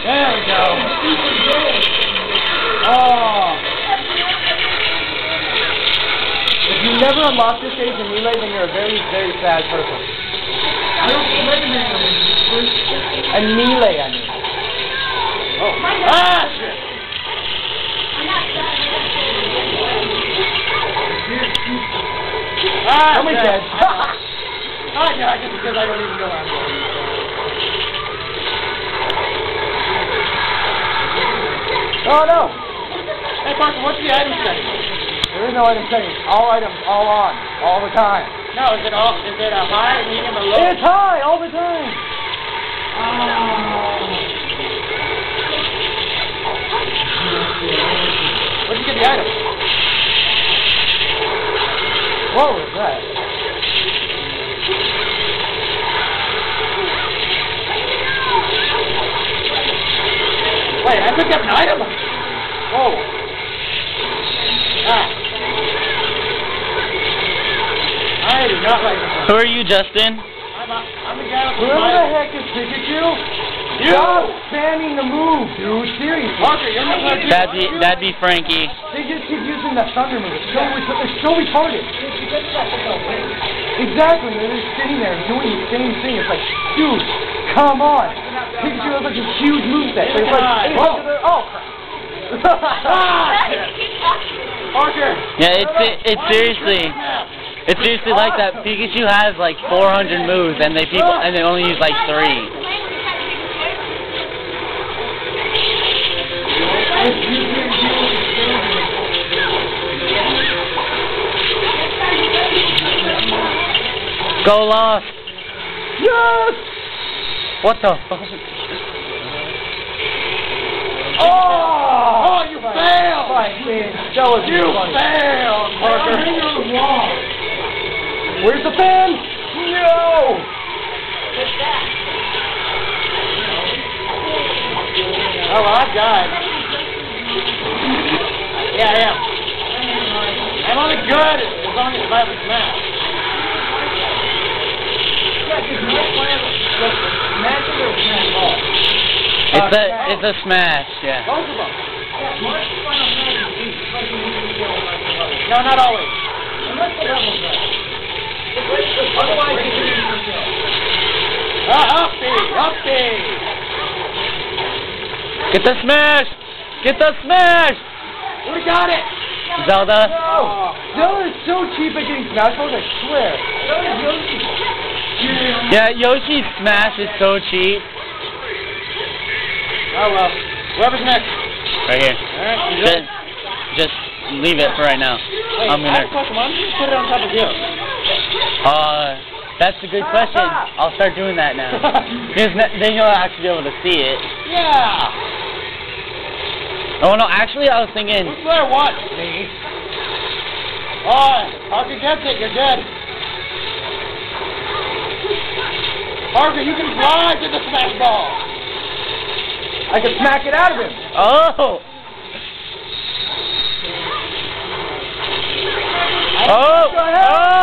There we go. Oh. If you never unlock this stage in Melee, then you're a very, very sad person. I play Melee. I mean. Oh. Ah, shit. Ah, How shit. dead? Ah, yeah, I guess because I don't even know where I'm going. Oh no! Hey, Parker, what's the item setting? There is no item setting. All items, all on, all the time. No, is it all? Is it a high, medium, or low? It's high all the time. Where'd you get the item? What was that? Wait, I picked up an item? Whoa. Ah. I do not like this Who are you, Justin? I'm, a, I'm the guy with the Whoever the heck is Pikachu? You! Stop spamming the move, dude. Seriously. Parker, you're not going to do That'd be that'd be Frankie. They just keep using that thunder move. It's so, ret- it's so retarded. Exactly. They're just sitting there doing the same thing. It's like, dude, come on. Pikachu has like a huge moveset. There's like 800 Oh, crap. Ah! Parker! Yeah, it's it, it's seriously it's seriously like that. Pikachu has like 400 moves, and they people and they only use like three. Go lost. yes! What the fuck? Oh! Oh, you failed! Man. That was You funny. failed, Parker! Where's the fan? No! Oh, well, I died. Yeah, I am. I'm only good as long as I have a smash. It's a it's a smash. Yeah. Both of them. No, not always. Up B, up B. Get the smash. Get the smash. We got it. Zelda. Oh, no! Zelda is so cheap at getting Smash Balls, I swear. Yeah, Yoshi's smash is so cheap. Oh well. Whoever's next. Right here. Alright, Just, just leave it for right now. Wait, I'm I have a gonna. question. Why don't you just put it on top of you? Uh, that's a good question. I'll start doing that now. Because then you'll actually be able to see it. Yeah. Oh no, actually I was thinking. Who's player one? Me. Oh, Parker gets it. You're dead. Parker, you can fly to the smash ball. I can smack it out of him. Oh. Oh. Oh.